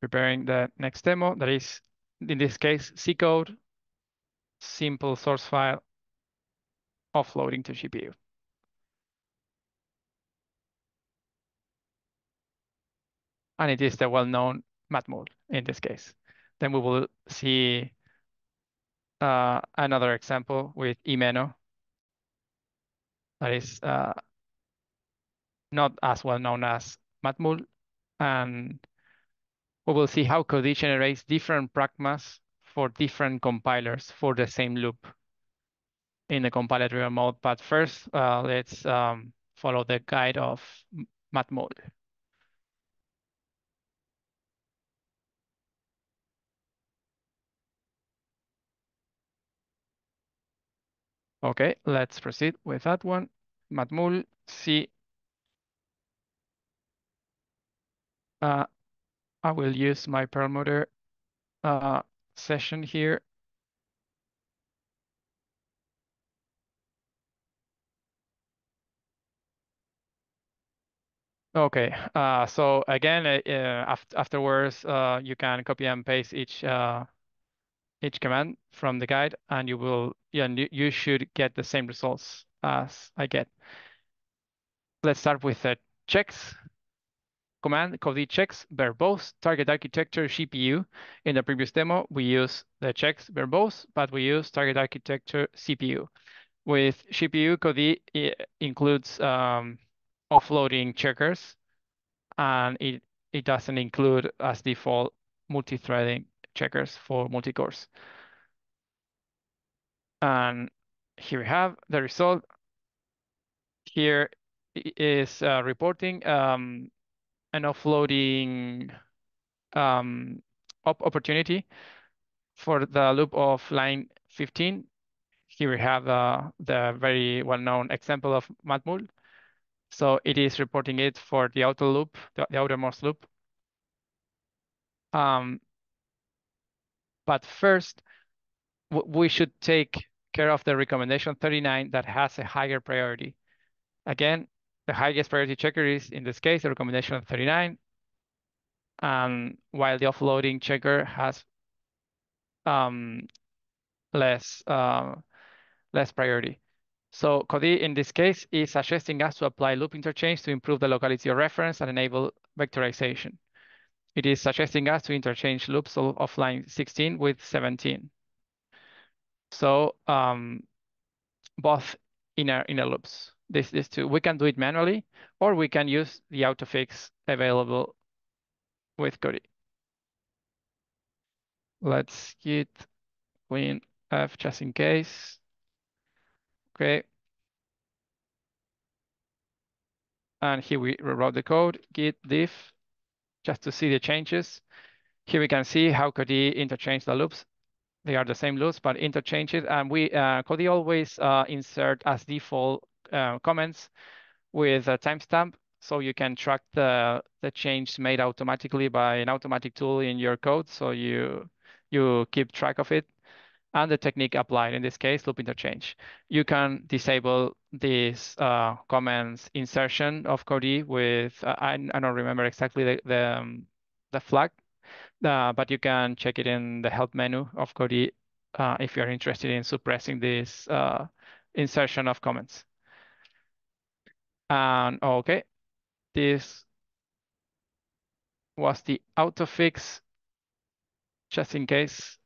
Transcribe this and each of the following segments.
preparing the next demo. That is, in this case, C code, simple source file, offloading to GPU. And it is the well-known matmul in this case. Then we will see uh, another example with Himeno. That is uh, not as well known as matmul. And we will see how Codee generates different pragmas for different compilers for the same loop in the compiler mode. But first, uh, let's um, follow the guide of matmul. Okay, let's proceed with that one. Matmul C. Uh, I will use my Perlmutter uh, session here. Okay, uh, so again, uh, after afterwards, uh, you can copy and paste each uh, each command from the guide, and you will yeah, you should get the same results as I get. Let's start with the checks command Codee checks verbose target architecture CPU. In the previous demo, we use the checks verbose, but we use target architecture CPU. With GPU, Codee includes um, offloading checkers, and it, it doesn't include as default multi-threading checkers for multi-cores. And here we have the result. Here is uh, reporting um, an offloading um, op opportunity for the loop of line 15. Here we have uh, the very well-known example of matmul. So it is reporting it for the outer loop, the, the outermost loop. Um, but first, we should take care of the recommendation 39 that has a higher priority. Again, the highest priority checker is, in this case, the recommendation of 39. And while the offloading checker has um, less, uh, less priority. So Codee, in this case, is suggesting us to apply loop interchange to improve the locality of reference and enable vectorization. It is suggesting us to interchange loops of line 16 with 17. So um, both inner inner loops. This this two. We can do it manually, or we can use the autofix available with Codee. Let's git clean f just in case. Okay. And here we rewrote the code, git diff, just to see the changes. Here we can see how Codee interchange the loops. They are the same loops, but interchange it. And we uh, Codee always uh, insert as default uh, comments with a timestamp, so you can track the the change made automatically by an automatic tool in your code. So you you keep track of it and the technique applied, in this case, loop interchange. You can disable this uh, comments insertion of Codee with, uh, I, I don't remember exactly the, the, um, the flag, uh, but you can check it in the help menu of Codee uh, if you're interested in suppressing this uh, insertion of comments. And okay, this was the autofix, just in case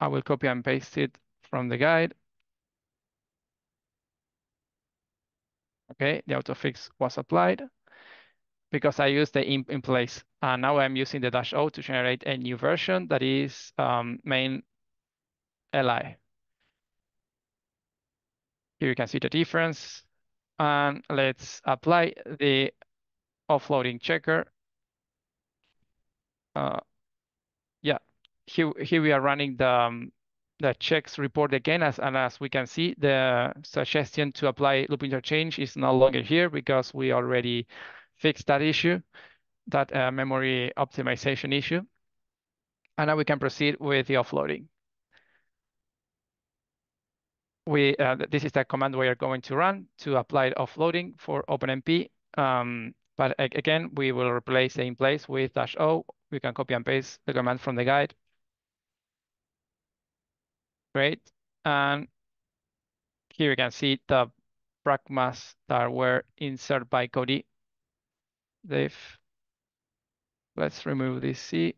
I will copy and paste it from the guide. Okay, the autofix was applied because I used the in, in place. And now I'm using the dash O to generate a new version that is um, main li. Here you can see the difference. And let's apply the offloading checker. Uh, yeah, here, here we are running the, um, the checks report again, as, and as we can see, the suggestion to apply loop interchange is no longer here because we already fixed that issue, that uh, memory optimization issue. And now we can proceed with the offloading. We, uh, this is the command we are going to run to apply offloading for OpenMP. Um, But again, we will replace the in place with dash O. We can copy and paste the command from the guide. Great. And here you can see the pragmas that were inserted by Codee. They've, let's remove this C.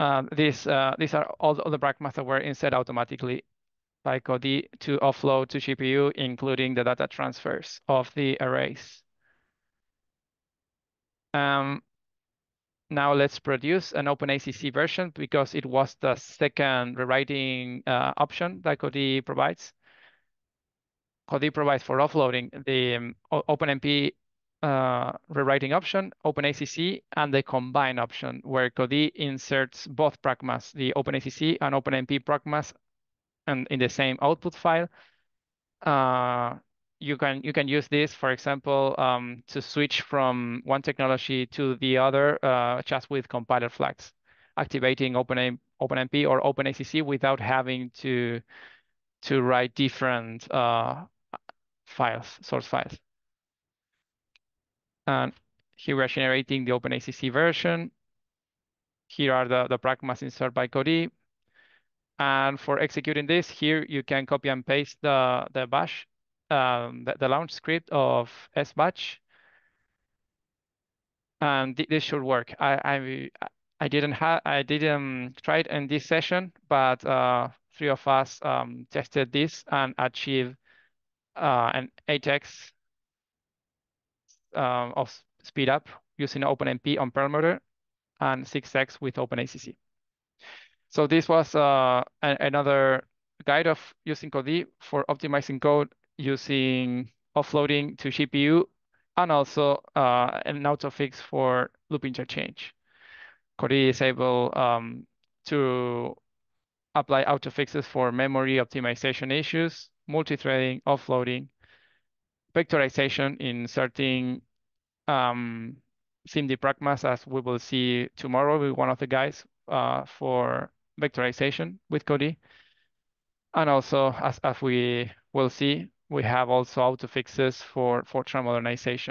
Um, these, uh, these are all the pragmas that were instead automatically by Codee to offload to GPU, including the data transfers of the arrays. Um, now let's produce an OpenACC version because it was the second rewriting uh, option that Codee provides. Codee provides for offloading the um, OpenMP uh, rewriting option, OpenACC, and the combine option, where Codee inserts both pragmas, the OpenACC and OpenMP pragmas, and in the same output file. Uh, you can you can use this, for example, um, to switch from one technology to the other uh, just with compiler flags, activating Open OpenMP or OpenACC without having to to write different uh, files, source files. And here we're generating the OpenACC version. Here are the, the pragmas inserted by Codee. And for executing this, here you can copy and paste the, the bash, um, the, the launch script of sbatch. And th this should work. I, I, I didn't have, I didn't try it in this session, but uh, three of us um, tested this and achieved uh, an 8x um, of speed up using OpenMP on Perlmutter and 6x with OpenACC. So this was uh, another guide of using Codee for optimizing code using offloading to GPU and also uh, an auto fix for loop interchange. Codee is able um, to apply auto fixes for memory optimization issues, multi-threading, offloading, vectorization, inserting um, SIMD pragmas, as we will see tomorrow with one of the guys uh, for vectorization with Codee. And also, as, as we will see, we have also auto fixes for, for modernization.